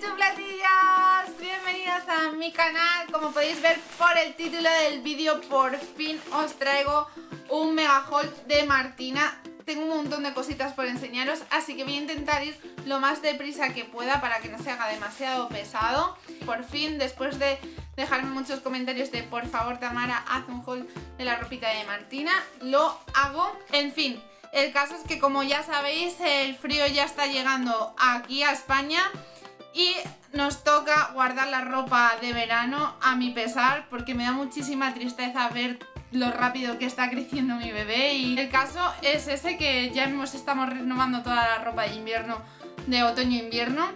chuflatillas! Bienvenidas a mi canal. Como podéis ver por el título del vídeo, por fin os traigo un mega haul de Martina. Tengo un montón de cositas por enseñaros, así que voy a intentar ir lo más deprisa que pueda para que no se haga demasiado pesado. Por fin, después de dejarme muchos comentarios de por favor Tamara, haz un haul de la ropita de Martina, lo hago. En fin, el caso es que como ya sabéis, el frío ya está llegando aquí a España y nos toca guardar la ropa de verano a mi pesar porque me da muchísima tristeza ver lo rápido que está creciendo mi bebé. Y el caso es ese que ya hemos, estamos renovando toda la ropa de invierno, de otoño-invierno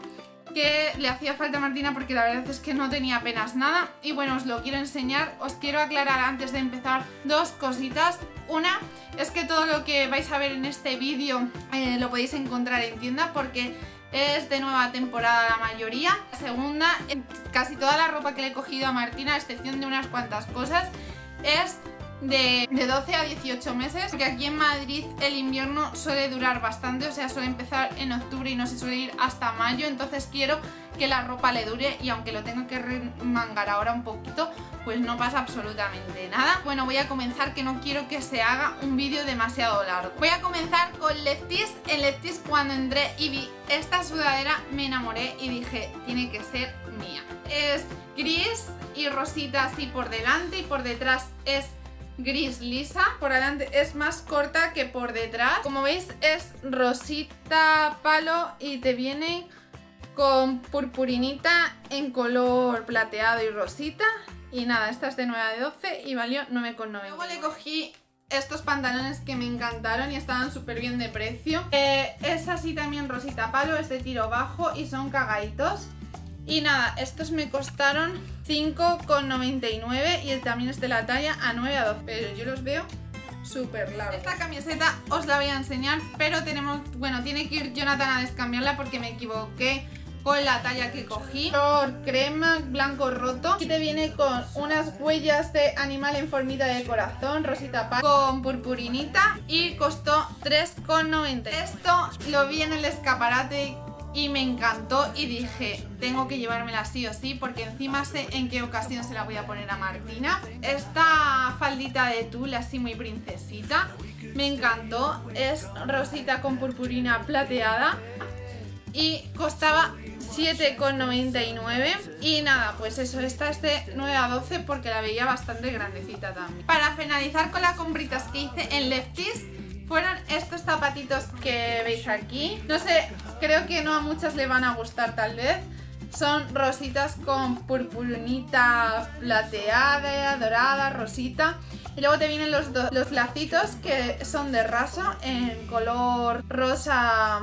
que le hacía falta a Martina porque la verdad es que no tenía apenas nada. Y bueno, os lo quiero enseñar, os quiero aclarar antes de empezar dos cositas. Una es que todo lo que vais a ver en este vídeo eh, lo podéis encontrar en tienda porque es de nueva temporada la mayoría. La segunda, casi toda la ropa que le he cogido a Martina, a excepción de unas cuantas cosas, es de, 12 a 18 meses, porque aquí en Madrid el invierno suele durar bastante, o sea, suele empezar en octubre y no se suele ir hasta mayo, entonces quiero que la ropa le dure y aunque lo tenga que remangar ahora un poquito, pues no pasa absolutamente nada. Bueno, voy a comenzar que no quiero que se haga un vídeo demasiado largo. Voy a comenzar con Lefties. En Lefties cuando entré y vi esta sudadera me enamoré y dije, tiene que ser mía. Es gris y rosita así por delante y por detrás es gris lisa. Por delante es más corta que por detrás. Como veis es rosita palo y te viene con purpurinita en color plateado y rosita. Y nada, esta es de 9 de 12 y valió 9,9. Luego le cogí estos pantalones que me encantaron y estaban súper bien de precio. Eh, es así también rosita palo, es de tiro bajo y son cagaditos. Y nada, estos me costaron 5,99 y también es de la talla a 9 a 12. Pero yo los veo súper largos. Esta camiseta os la voy a enseñar, pero tenemos, bueno, tiene que ir Jonathan a descambiarla porque me equivoqué con la talla que cogí. Color crema, blanco roto. Aquí te viene con unas huellas de animal en formita de corazón, rosita pan, con purpurinita y costó 3,90. Esto lo vi en el escaparate y me encantó y dije, tengo que llevármela sí o sí porque encima sé en qué ocasión se la voy a poner a Martina. Esta faldita de tul así muy princesita, me encantó, es rosita con purpurina plateada y costaba 7,99 y nada, pues eso, esta es de 9 a 12 porque la veía bastante grandecita también. Para finalizar con las compritas que hice en Lefties, fueron estos zapatitos que veis aquí. No sé, creo que no a muchas le van a gustar tal vez. Son rositas con purpurinita plateada, dorada, rosita. Y luego te vienen los, los lacitos que son de raso en color rosa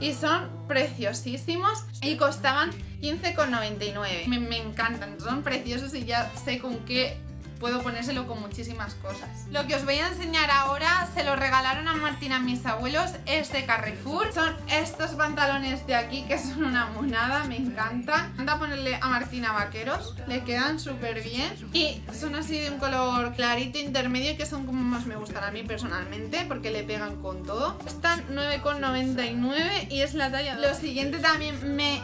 y son preciosísimos y costaban 15,99. Me, me encantan, son preciosos y ya sé con qué puedo ponérselo con muchísimas cosas. Lo que os voy a enseñar ahora se lo regalaron a Martina mis abuelos, es de Carrefour. Son estos pantalones de aquí que son una monada, me encantan. Anda a ponerle a Martina vaqueros, le quedan súper bien. Y son así de un color clarito intermedio que son como más me gustan a mí personalmente porque le pegan con todo. Están 9,99 y es la talla. Lo siguiente también me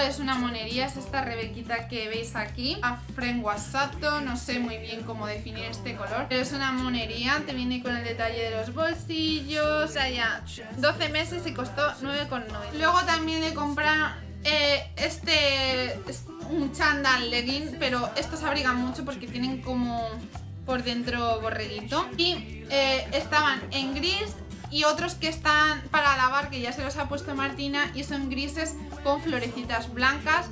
es una monería, es esta rebequita que veis aquí. A Frenguasato, no sé muy bien cómo definir este color, pero es una monería, te viene con el detalle de los bolsillos, o sea, ya 12 meses y costó 9,9. Luego también le compraron eh, este, un chandal legging, pero estos abrigan mucho porque tienen como por dentro borreguito. Y eh, estaban en gris y otros que están para lavar, que ya se los ha puesto Martina, y son grises con florecitas blancas.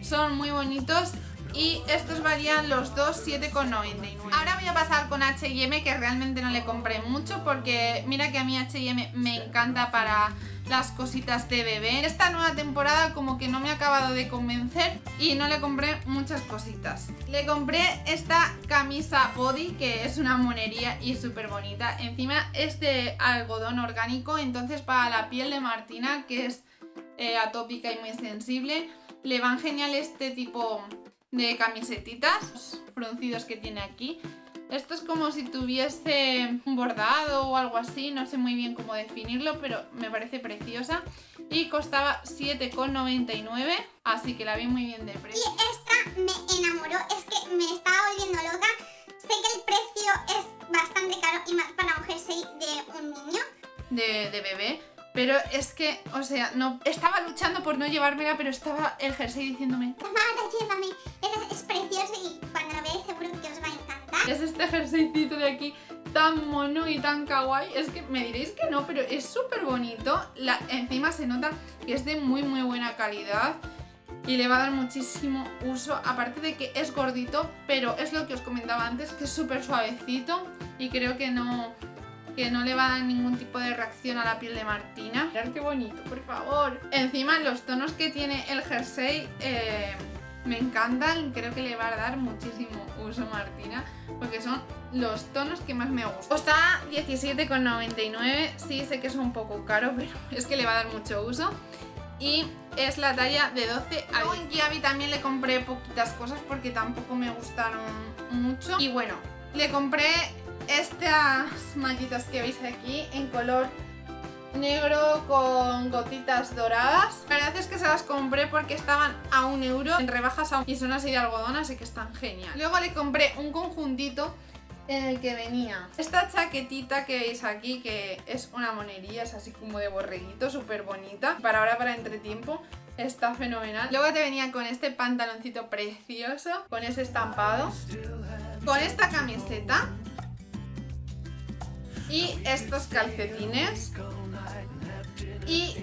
Son muy bonitos y estos valían los dos 7,99. Ahora voy a pasar con H&M que realmente no le compré mucho porque mira que a mí H&M me encanta para las cositas de bebé. Esta nueva temporada como que no me ha acabado de convencer y no le compré muchas cositas. Le compré esta camisa body que es una monería y súper bonita. Encima es de algodón orgánico, entonces para la piel de Martina que es eh, atópica y muy sensible le van genial este tipo de camisetitas fruncidos que tiene aquí. Esto es como si tuviese un bordado o algo así, no sé muy bien cómo definirlo, pero me parece preciosa. y costaba 7,99, así que la vi muy bien de precio. Y esta me enamoró, es que me estaba volviendo loca. Sé que el precio es bastante caro y más para un jersey de un niño. De, de bebé. Pero es que, o sea, no estaba luchando por no llevármela, pero estaba el jersey diciéndome... Tamara, llévame, Es este jerseycito de aquí tan mono y tan kawaii. Es que me diréis que no, pero es súper bonito. La, encima se nota que es de muy muy buena calidad y le va a dar muchísimo uso. Aparte de que es gordito, pero es lo que os comentaba antes, que es súper suavecito y creo que no, que no le va a dar ningún tipo de reacción a la piel de Martina. Mirad qué bonito, por favor. Encima los tonos que tiene el jersey eh, me encantan, creo que le va a dar muchísimo uso Martina, porque son los tonos que más me gustan. Está 17,99, sí sé que es un poco caro, pero es que le va a dar mucho uso. Y es la talla de 12 a Luego en Kiabi también le compré poquitas cosas porque tampoco me gustaron mucho. Y bueno, le compré estas mallitas que veis aquí en color negro con gotitas doradas. La verdad es que se las compré porque estaban a un euro en rebajas y son así de algodón, así que están genial. Luego le compré un conjuntito en el que venía esta chaquetita que veis aquí, que es una monería, es así como de borreguito, súper bonita. Para ahora, para entretiempo, está fenomenal. Luego te venía con este pantaloncito precioso, con ese estampado, con esta camiseta y estos calcetines. Y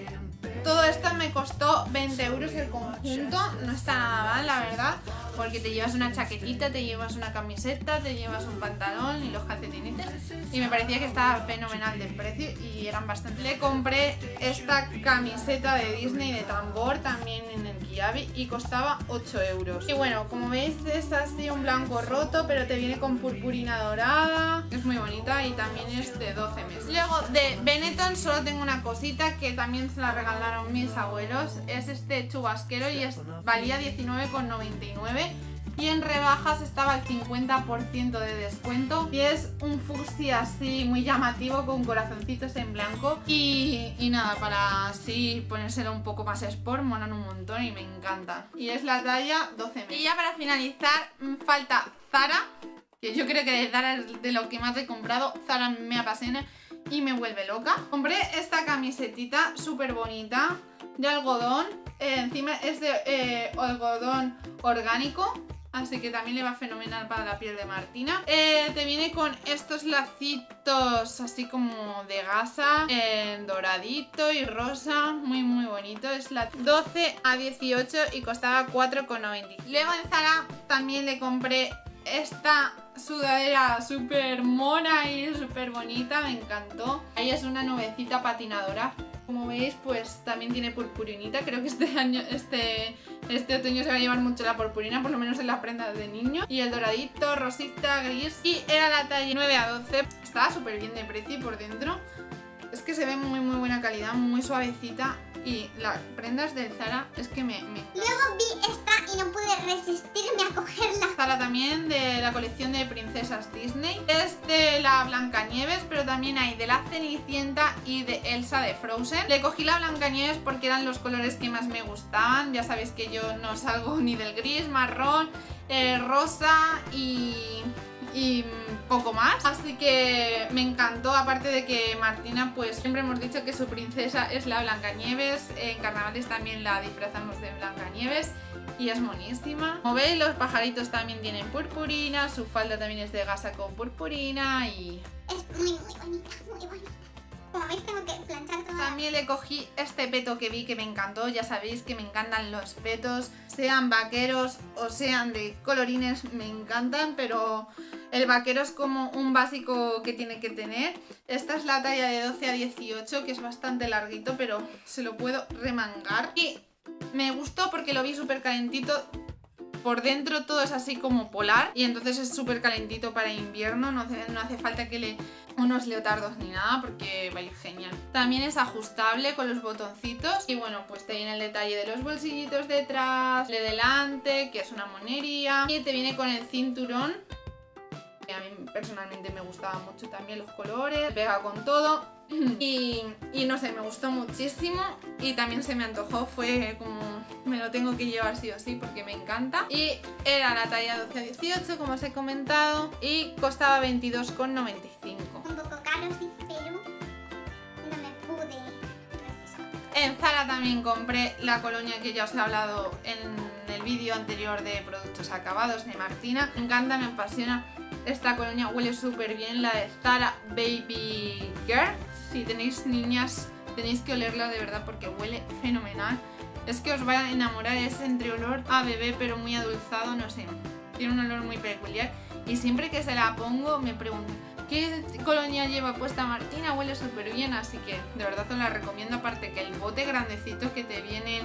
todo esto me costó 20 euros el conjunto, no está nada mal la verdad, porque te llevas una chaquetita, te llevas una camiseta, te llevas un pantalón y los calcetinitos y me parecía que estaba fenomenal de precio y eran bastante. Le compré esta camiseta de Disney de tambor también en el Kiabi y costaba 8 euros. Y bueno, como veis es así un blanco roto, pero te viene con purpurina dorada, es muy bonita y también es de 12 meses. Luego de Benetton solo tengo una cosita que también se la regalaron mis abuelos, es este chubasquero y es, valía 19,99 y en rebajas estaba el 50% de descuento. Y es un fucsia así muy llamativo con corazoncitos en blanco. Y, y nada, para así ponérselo un poco más sport, monan un montón y me encanta. Y es la talla 12 meses. Y ya para finalizar falta Zara, que yo creo que de Zara es de lo que más he comprado, Zara me apasiona y me vuelve loca. Compré esta camisetita súper bonita de algodón, eh, encima es de eh, algodón orgánico Así que también le va fenomenal para la piel de Martina. Eh, te viene con estos lacitos así como de gasa, en doradito y rosa. Muy, muy bonito. Es la 12 a 18 y costaba 4,90. Luego en Zara también le compré esta sudadera súper mona y súper bonita, me encantó. Ahí es una nubecita patinadora. Como veis, pues también tiene purpurinita. Creo que este año, este, este otoño se va a llevar mucho la purpurina, por lo menos en las prendas de niño. Y el doradito, rosita, gris. Y era la talla 9 a 12. Estaba súper bien de precio y por dentro. Es que se ve muy muy buena calidad, muy suavecita y las prendas del Zara es que me, Luego vi esta y no pude resistirme a cogerla. Zara también de la colección de princesas Disney. Es de la Blancanieves, pero también hay de la Cenicienta y de Elsa de Frozen. Le cogí la Blancanieves porque eran los colores que más me gustaban. Ya sabéis que yo no salgo ni del gris, marrón, eh, rosa y y poco más. Así que me encantó, aparte de que Martina, pues siempre hemos dicho que su princesa es la Blancanieves. En carnavales también la disfrazamos de Blancanieves y es monísima. Como veis, los pajaritos también tienen purpurina, su falda también es de gasa con purpurina y... Es muy, muy bonita, muy bonita. Como veis tengo que planchar toda... También le cogí este peto que vi que me encantó. Ya sabéis que me encantan los petos. Sean vaqueros o sean de colorines, me encantan. Pero el vaquero es como un básico que tiene que tener. Esta es la talla de 12 a 18, que es bastante larguito, pero se lo puedo remangar. Y me gustó porque lo vi súper calentito por dentro todo es así como polar y entonces es súper calentito para invierno, no hace, no hace falta que le unos leotardos ni nada porque va a ir genial. También es ajustable con los botoncitos y bueno, pues te viene el detalle de los bolsillitos detrás, de delante, que es una monería y te viene con el cinturón personalmente me gustaban mucho también los colores, pega con todo. Y, y, no sé, me gustó muchísimo. Y también se me antojó, fue como me lo tengo que llevar sí o sí porque me encanta. Y era la talla 12 a 18 como os he comentado y costaba 22,95 Un poco caro sí, pero no me pude En Zara también compré la colonia que ya os he hablado en el vídeo anterior de productos acabados de Martina. Me encanta, me apasiona esta colonia huele súper bien, la de Zara Baby Girl. Si tenéis niñas, tenéis que olerla de verdad porque huele fenomenal. Es que os va a enamorar, es entre olor a bebé pero muy adulzado, no sé. Tiene un olor muy peculiar. Y siempre que se la pongo me pregunto ¿qué colonia lleva puesta Martina? Huele súper bien, así que de verdad os la recomiendo. Aparte que el bote grandecito que te viene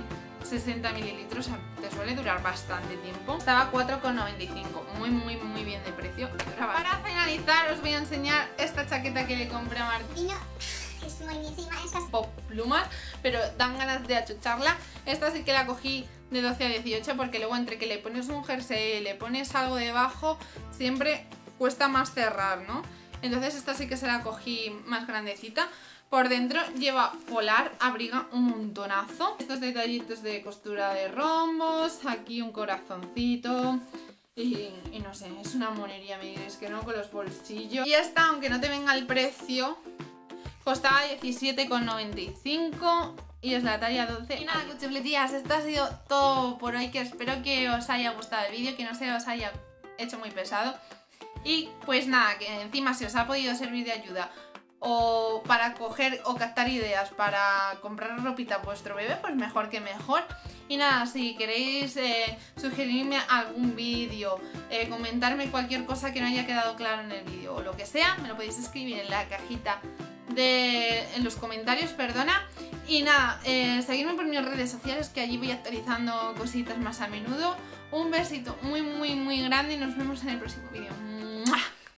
60 mililitros te suele durar bastante tiempo. Estaba 4,95, muy muy muy bien de precio. Para finalizar os voy a enseñar esta chaqueta que le compré a Martina. Es buenísima esas pop plumas, pero dan ganas de achucharla. Esta sí que la cogí de 12 a 18 porque luego entre que le pones un jersey, le pones algo debajo, siempre cuesta más cerrar, ¿no? Entonces esta sí que se la cogí más grandecita. Por dentro lleva polar, abriga un montonazo. Estos detallitos de costura de rombos, aquí un corazoncito... Y, no sé, es una monería, me diréis que no, con los bolsillos. Y esta, aunque no te venga el precio, costaba 17,95 y es la talla 12. Y nada, cuchifletías, esto ha sido todo por hoy, que espero que os haya gustado el vídeo, que no se os haya hecho muy pesado. Y pues nada, que encima si os ha podido servir de ayuda o para coger o captar ideas para comprar ropita a vuestro bebé, pues mejor que mejor. Y nada, si queréis eh, sugerirme algún vídeo, eh, comentarme cualquier cosa que no haya quedado claro en el vídeo o lo que sea, me lo podéis escribir en la cajita de, en los comentarios, perdona. Y nada, eh, seguidme por mis redes sociales que allí voy actualizando cositas más a menudo. Un besito muy muy muy grande y nos vemos en el próximo vídeo.